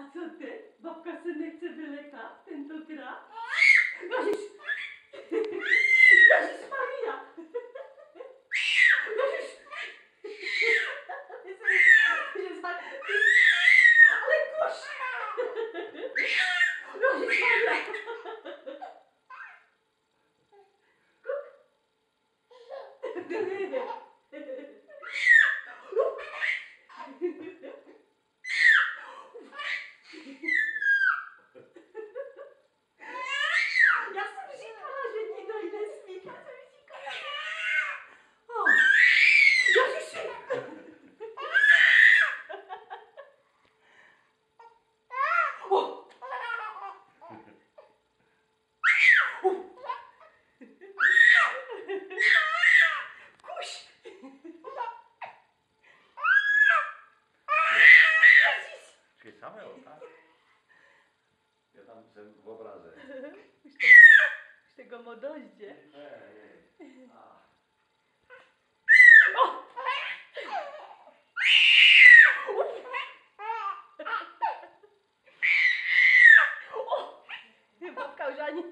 A co ty? Babka se nechce vylekat tentokrát? Ježiš! Ježiš Maria! Ježiš! Ježiš Maria! Ale kuš! Ježiš Maria! Já Cameo, tak? Ja tam jestem w. Już tego, już tego modoździe. Babka już ani...